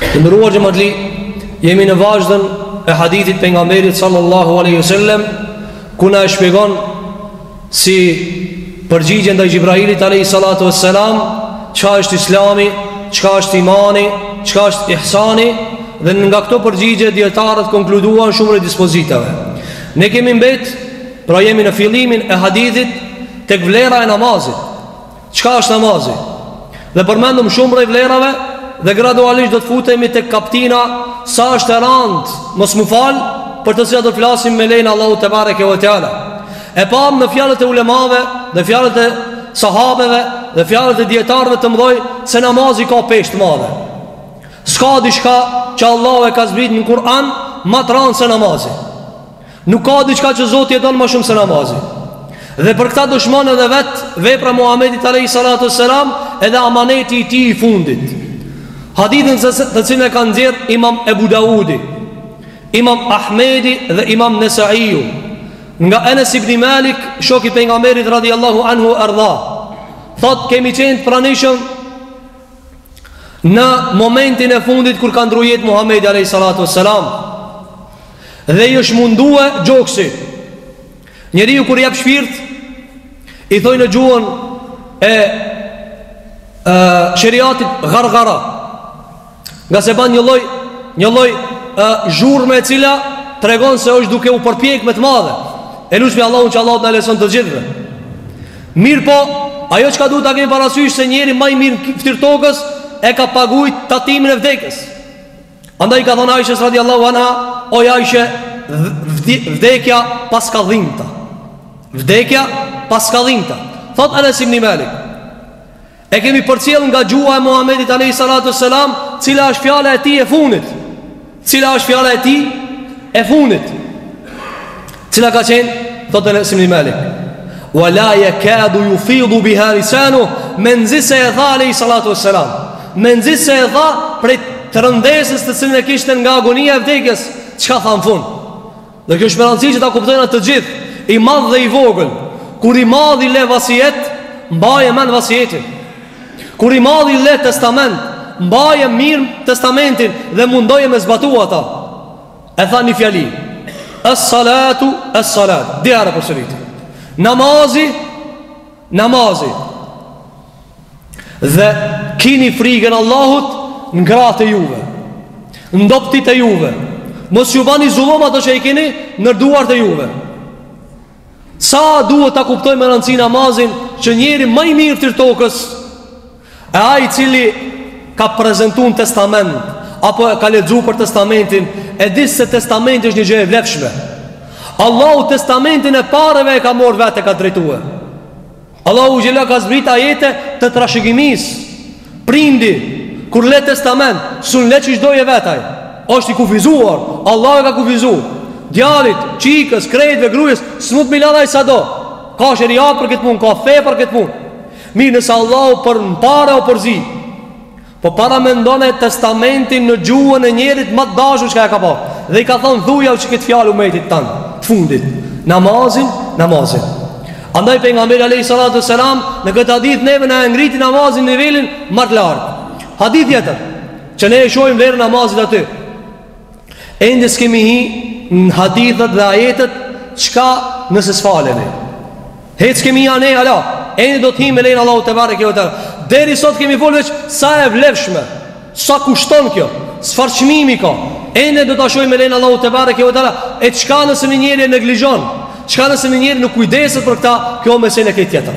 Të nderuar xhematli Jemi në vazhdim e hadithit Pejgamberit sallallahu aleyhi sallem Ku na e shpjegon si përgjigje ndaj Xhibrilit aleyhi salatu ve selam Çka është islami, çka është imani, çka është ihsani Dhe nga këto përgjigje dijetarët konkluduan shumë prej dispozitave Ne kemi mbet, pra jemi në fillimin e hadithit Tek vlera e namazit Çka është namazi? Dhe përmendëm shumë prej vlerave dhe gradualisht do të futemi tek kaptina sa është e randë mos me u fal, për të cilat do të flasim me lejen Allahut tebareke ve teala. E pam në fjalët e ulemave dhe fjalët e sahabeve dhe fjalët e dijetarëve të mëdhoj se namazi ka peshë të madhe. S'ka diçka që Allahu e ka zbrit në Kur'an ma të randë se namazi. Nuk ka diçka që Zoti e don ma shumë se namazi. Dhe për këtë dëshmon edhe vet vepra e Muhamedit alayhi salatu selam, edhe amaneti i tij i fundit. Hadithin të cilën e kanë nxjerr Imam Ebu Davudi, Imam Ahmedi dhe Imam Nesaiu, nga Enes ibn Malik, shok i pejgamberit radhiyallahu anhu ve erdahu. Thot kemi qenë të pranishëm në momentin e fundit kur ka ndrru jetë Muhamedi alayhi salatu selam. Dhe i është mundue gjoksi Njeriu kur jep shpirt I thojnë në gjuën E, e Sheriatit gargara Ngase ban një lloj Një lloj e, Zhurmë e cila Tregon se është duke u përpjek me të madhe E lusmi Allahun që Allahu t'na e lehtëson të gjithve Mirëpo Ajo çka duhet ta kemi parasysh se njeri ma i mirë në ftyrë tokës E ka pagu tatimin e vdekjes Andaj i ka thanë Aishës radiallahu anha O Aishë Vdekja paska dhimta Vdekja paska dhimta Thot Enes ibn Malik E kemi përcjell nga gjuha e Muhammedit Alejhi Salatu Selam Cila është fjala e tij e funit Cila është fjala e tij e funit Cila ka qenë? Thotë Enes ibn Malik Wa la jekadu jufidu biha lisanuhu Mezi se e tha alejhi salatu ve selam Mezi se e tha Prej rëndesës të cilën e kishte nga agonia e vdekjes Çka tha në fund Dhe kjo është me rëndësi që ta kuptojnë të gjithë I madh dhe i vogël Kur i madhi le vasijet Mbaje mend vasijetin Kur i madhi le testament Mbaje mirë testamentin Dhe mundohu me zbatu ata E tha një fjali Es salatu, es salat Dy herë e përsëriti Namazi Namazi Dhe kini frigën Allahut Në gratë e juve Në dobtit e juve Mos ju bani zullum ato që i kini Nër duart e juve Sa duhet ta kuptojmë me rëndësi namazin që njeri ma i mirë të tokës e ai i cili ka prezentu në testament apo e ka lexu për testamentin, e di se testamenti është një gjë e vlefshme. Allahu testamentin e pareve e ka marrë vetë e ka drejtu. Allahu xhelle ka zbrit ajete të trashëgimisë Prindi Kur le testament S'un le qysh don vet, ai është i kufizuar Allahu e ka kufizu Djalit, çikës, krejtve, grujës S'mund m'i lan ai sa do Ka sheriat për këtë punë, ka fe për këtë punë Mirë nëse Allahu për në pare o përzi Po paramendone testamentin në gjuhën e njerit ma të dashur çka e ka pa. Dhe i ka thonë thuaju që këtë fjalë umetit tand, të fundit. Namazin, namazin. Andaj pejgamberi Alejhi Salatu Selam, në këtë hadith neve na e ngriti namazin në nivelin ma të lartë. Hadith tjetër, që ne e shohim vlerën namazit aty. Ende s'kemi hi në hadithet dhe ajetet, çka nëse s'falemi. Hiç s'kemi hi ne hala, edhe do t'hijmë me lejen e Allahut tebareke ue teala. Deri sot kemi folë veç sa e vlefshme, sa kushton kjo, çfarë çmimi ka. Edhe do ta shohim me lejen e Allahut tebareke ue teala, e çka nëse një njeri e neglizhon, çka nëse një njeri nuk kujdeset për këta, kjo mesele krejt tjetër.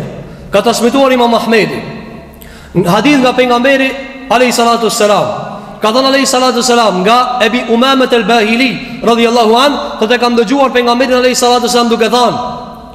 Ka transmetuar imam Ahmedi, një hadith nga pejgamberi, alejhi salatu selam, ka thënë alejhi salatu selam, nga Ebi Umamete el Bahili, radijallahu anhu, thotë kam dëgjuar pejgamberin, alejhi salatu selam duke thanë,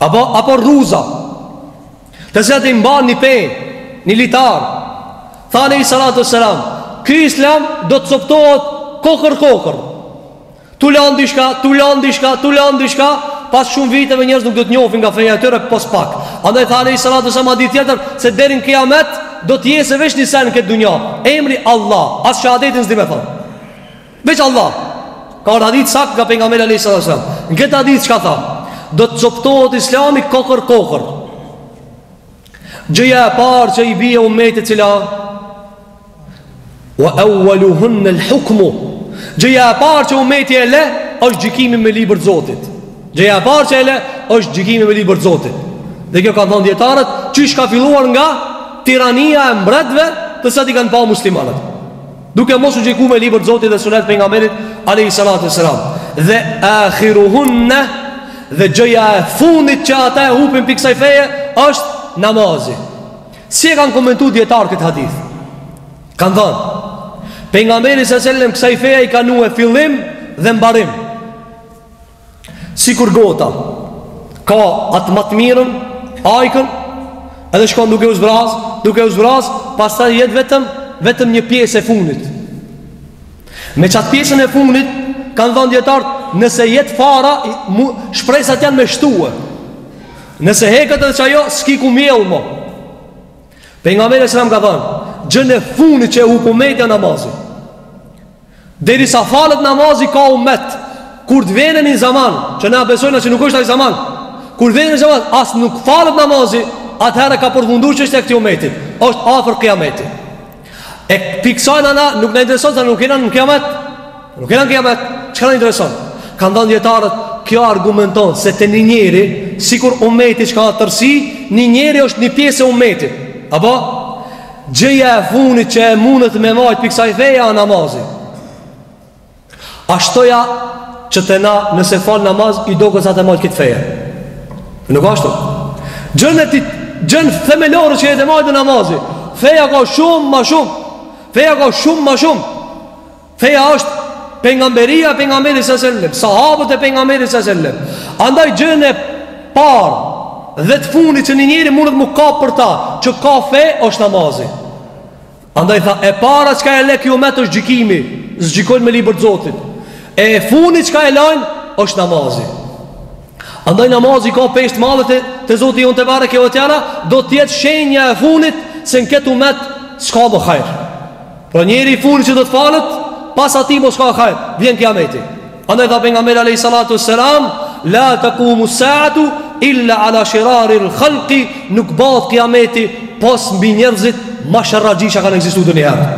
Apo, apo rruza Të cilat i mban një pe Një litar Tha alejhi salatu selam Ky islam do të coptohet kokërr kokërr Tu lanë diçka, tu lanë diçka, tu lanë diçka Pas shumë viteve njerëz nuk do të njohin nga feja e tyre Pos pak Andaj tha alejhi salatu selam hadith tjetër Se deri n'kijamet Do të jesë veç një sen n'këtë dunja Emri Allah As shehadetin s'di me thonë Veç Allah Ka ardhë hadith i saktë nga pejgamberi alejhi salatu selam Në këtë hadith çka tha Do të coptohet islami kokërr kokërr Gjëja e parë që i bije umetit cila Wa ewaluhunne el-hukmu Gjëja e parë që umeti e le është gjykimi me libër të zotit Gjëja e parë që e le është gjykimi me libër të zotit Dhe kjo kanë thonë dijetarët Qysh ka filluar nga tirania e mbretve Teksa i kanë pa muslimanët Duke mos u gjyku me libër të Zotit dhe sunet pejgamberit alayhi salatu wasalam. Dhe akhiruhunna dhe gjëja e fundit që ata e hupin pi kësaj feje është namazi. Si e kanë komentuar dijetarët këtë hadith? Kanë thënë Pejgamberi sallallahu alajhi wasallam kësaj feje i ka vnue fillim dhe mbarim. Sikur gota ka atë më të mirën, ajkën, edhe shkon duke u zbraz, duke u zbraz, pastaj jet vetëm vetëm një pjesë e fundit. Me qat pjesën e fundit kanë thënë dijetarët, nëse jet fara, shpresat janë me shtue. Nëse heket edhe qajo, s'ki ku mjell më. Pejgamberi selam ka thënë, gjënë e fundit që e hup umeti a namazi. Derisa falet namazi ka umet Kur të vjen një zaman Që na besojna që nuk është ai zaman Kur vjen një zaman As nuk falet namazi Atëherë ka përfundu çështja e këtij umeti është afër kiameti E pi kësaj na nuk na intereson Sa nuk jena në kiamet Nuk jena në kiamet Çka na intereson Kanë thënë dijetarët Kjo argumenton se te një njeri Sikur umeti çka në tërësi Një njeri është një pjesë e umetit Apo Gjëja e funit që e mundet me majtë pi kësaj feje a namazi. Asht ajo që te na nëse fal namaz i doket se e majt këtë fe. Nuk ashtu. Gjënë e ti, gjënë themelore që jet e majtë a namazi. Feja ka shumë ma shumë. Feja ka shumë ma shumë. Feja është pejgamberia e pejgamberit alejhi selam, sahabët e pejgamberit alejhi selam. Andaj gjënë e parë dhe të fundit që një njeri mundet m'u kap për ta, që ka fe është namazi. Andaj tha, e para çka e le ky umet është gjykimi, s'gjykojnë me libër të Zotit. E fundit çka e lajnë është namazi. Andaj namazi ka peshë të madhe te, te Zoti jonë tebareke ve teala, do t'jetë shenja e fundit se në këtë umet s'ka më hajr. Po njeri i funit që do të falet, pas atij mo s'ka hajr, vjen kiameti. Andaj tha pejgamberi alejhi salatu ve selam, la taqumu sa'atu illa ala shirari al-khalqi, nuk bëhet kiameti pos mbi njerëzit ma sherraxhi që kanë ekzistuar ndonjëherë.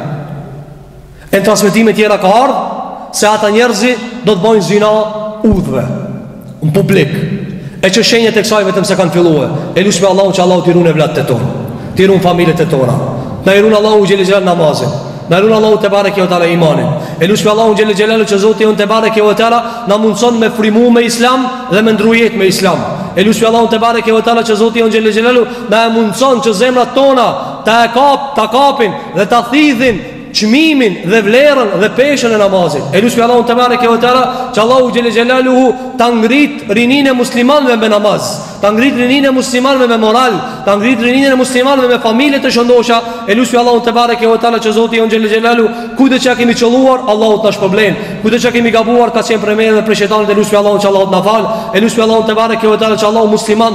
Në transmetime të tjera ka ardhur se ata njerëz do të bëjnë zina udhëve. Në publik E që shenjat e kësaj vetëm se kanë filluar. E lusmi Allahun që Allahu t'i run evlatët tonë T'i run familjet tona Na e run Allahu xhelle xhelaluhu namazin Na e run Allahu tebareke ve teala imanin E lusmi Allahun xhelle xhelaluhu që Zoti jonë tebareke ve teala Na mundëson me frymu me islam dhe me ndërru jetë me islam E lusmi Allahun tebareke ve teala që Zoti jonë xhelle xhelaluhu Na e mundëson që zemrat tona ta, e kap, ta kapin dhe ta thithin çmimin dhe vlerën dhe peshën e namazit. E lusmi Allahun te bareke ve teala, që Allahu xhelle xhelaluhu ta ngrit rininë e muslimanëve me namaz, ta ngrit rininë e muslimanëve me moral, ta ngrit rininë e muslimanëve me familje të shëndosha. E lusmi Allahun tebareke ve teala që Zoti jonë xhelle xhelaluhu, kudo çka kemi qëlluar, Allahu ta shpërblen. Kudo çka kemi gabuar, ka qenë prej meje dhe prej shejtanit, e lusmi Allahun që Allahu të na fal. E lusmi Allahun tebareke ve teala që Allahu musliman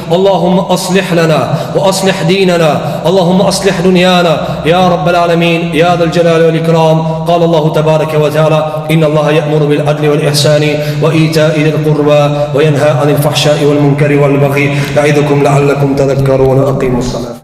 اللهم أصلح لنا وأصلح ديننا اللهم أصلح دنيانا يا رب العالمين يا ذا الجلال والإكرام قال الله تبارك وتعالى إن الله يأمر بالعدل والإحسان وإيتاء ذي القربى وينهى عن الفحشاء والمنكر والبغي يعظكم لعلكم تذكرون أقيموا الصلاة